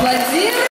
Aplaudir.